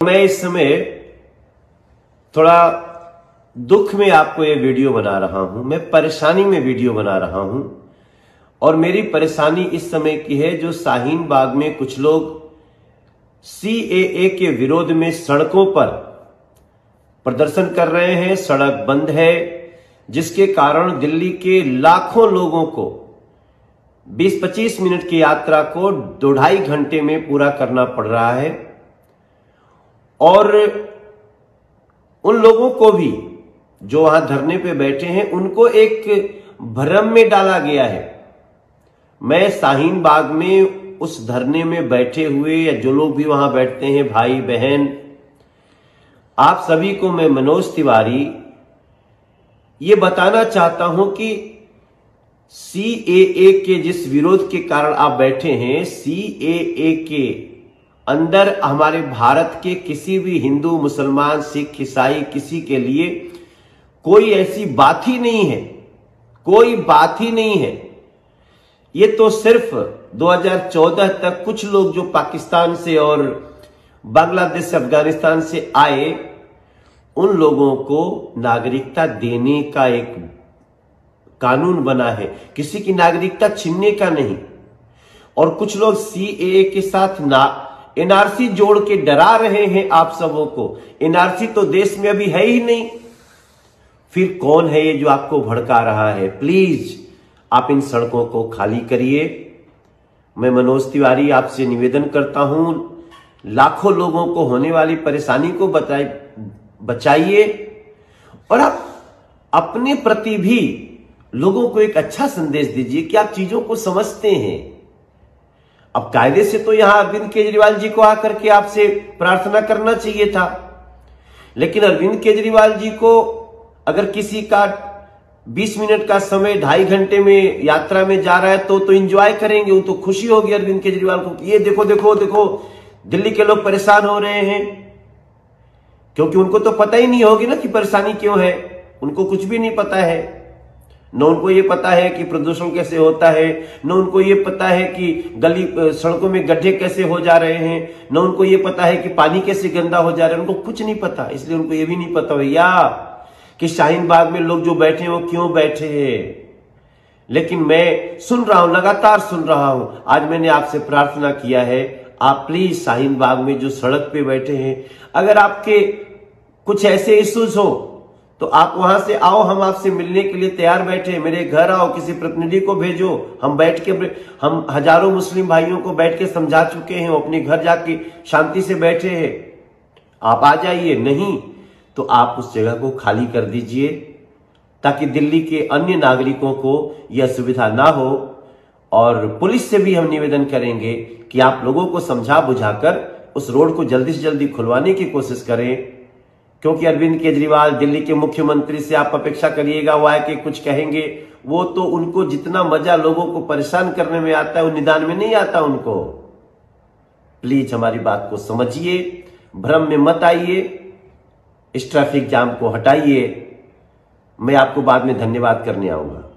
मैं इस समय थोड़ा दुख में आपको ये वीडियो बना रहा हूँ। मैं परेशानी में वीडियो बना रहा हूँ। और मेरी परेशानी इस समय की है जो शाहीन बाग में कुछ लोग सीएए के विरोध में सड़कों पर प्रदर्शन कर रहे हैं। सड़क बंद है, जिसके कारण दिल्ली के लाखों लोगों को 20-25 मिनट की यात्रा को दो ढाई घंटे में पूरा करना पड़ रहा है। और उन लोगों को भी जो वहाँ धरने पे बैठे हैं, उनको एक भ्रम में डाला गया है। मैं शाहीन बाग में उस धरने में बैठे हुए या जो लोग भी वहाँ बैठते हैं, भाई, बहन, आप सभी को मैं मनोज तिवारी ये बताना चाहता हूँ कि सीएए के जिस विरोध के कारण आप बैठे हैं सीएए के अंदर हमारे भारत के किसी भी हिंदू, मुसलमान, सिख, ईसाई, किसी के लिए कोई ऐसी बात ही नहीं है। कोई बात ही नहीं है। ये तो सिर्फ़ 2014 तक कुछ लोग जो पाकिस्तान से और बांग्लादेश से, अफ़गानिस्तान से आए, उन लोगों को नागरिकता देने का एक कानून बना है। किसी की नागरिकता छीनने का नहीं। और कुछ लोग सीए के साथ ना एनआरसी जोड़ के डरा रहे हैं आप सबों को। एनआरसी तो देश में अभी है ही नहीं। फिर कौन है ये जो आपको भड़का रहा है? प्लीज़, आप इन सड़कों को खाली करिए। मैं मनोज तिवारी आपसे निवेदन करता हूँ, लाखों लोगों को होने वाली परेशानी को बताए, बचाइए। और आप अपने प्रति भी लोगों को एक अच्छा संदेश दीजिए कि आप चीज़ों को समझते हैं। अब कायदे से तो यहाँ अरविंद केजरीवाल जी को आकर के आपसे प्रार्थना करना चाहिए था। लेकिन अरविंद केजरीवाल जी को अगर किसी का 20 मिनट का समय ढाई घंटे में यात्रा में जा रहा है तो तो एंजॉय करेंगे, वो तो खुशी होगी अरविंद केजरीवाल को ये देखो देखो देखो, दिल्ली के लोग परेशान हो रहे हैं। क्योंकि उनको तो पता ही नहीं होगी ना कि परेशानी क्यों है। उनको कुछ भी नहीं पता है। न उनको ये पता है कि प्रदूषण कैसे होता है, न उनको ये पता है कि गली सड़कों में गड्ढे कैसे हो जा रहे हैं, न उनको ये पता है कि पानी कैसे गंदा हो जा रहा है, उनको कुछ नहीं पता, इसलिए उनको ये भी नहीं पता भैया कि शाहीन बाग में लोग जो बैठे हैं वो क्यों बैठे हैं। लेकिन मैं सुन रहा हूँ, लगातार सुन रहा हूँ, आज मैंने आपसे प्रार्थना किया है, आप प्लीज़ शाहीन बाग में जो सड़क पे बैठे हैं, अगर आपके कुछ ऐसे इश्यूज़ हो तो आप वहाँ से आओ, हम आपसे मिलने के लिए तैयार बैठे मेरे घर आओ, किसी प्रतिनिधि को भेजो। हम बैठ के, हम हज़ारों मुस्लिम भाइयों को बैठ के समझा चुके हैं, अपने घर जाके शांति से बैठे हैं। आप आ जाइए, नहीं तो आप उस जगह को खाली कर दीजिए, ताकि दिल्ली के अन्य नागरिकों को यह सुविधा ना हो, और पुलिस से भी हम निवेदन करेंगे कि आप लोगों को समझा बुझाकर उस रोड को जल्दी से जल्दी खुलवाने की कोशिश करें। क्योंकि अरविंद केजरीवाल दिल्ली के मुख्यमंत्री से आप अपेक्षा करिएगा, वो आके कुछ कहेंगे। वो तो उनको जितना मज़ा लोगों को परेशान करने में आता है, वो निदान में नहीं आता उनको। प्लीज़ हमारी बात को समझिए, भ्रम में मत आइए, इस ट्रैफ़िक जाम को हटाइए। मैं आपको बाद में धन्यवाद करने आऊँगा।